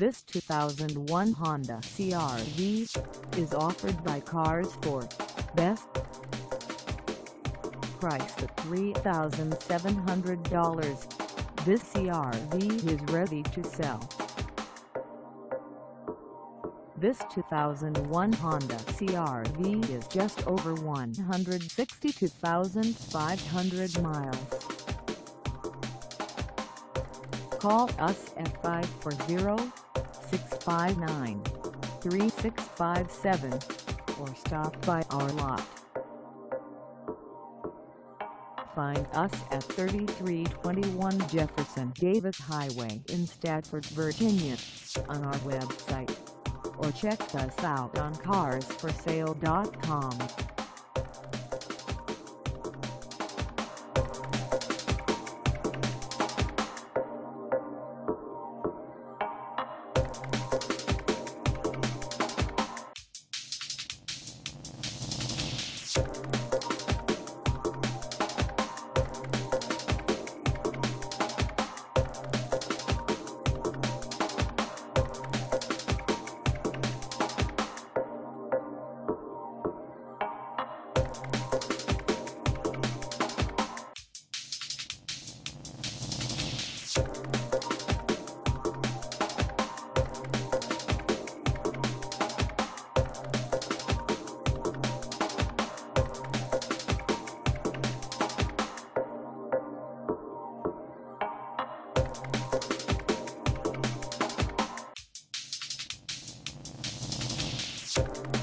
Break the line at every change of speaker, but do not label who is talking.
This 2001 Honda CR-V is offered by Cars for Best. Price at $3,700. This CR-V is ready to sell. This 2001 Honda CR-V is just over 162,500 miles. Call us at 540-659-3657 or stop by our lot. Find us at 3321 Jefferson Davis Highway in Stafford, Virginia on our website or check us out on carsforsale.com.
Thank